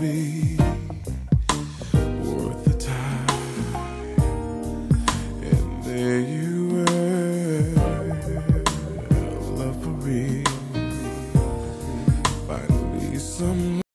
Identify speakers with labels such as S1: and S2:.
S1: be worth the time. And there you were, love for me. Finally, some.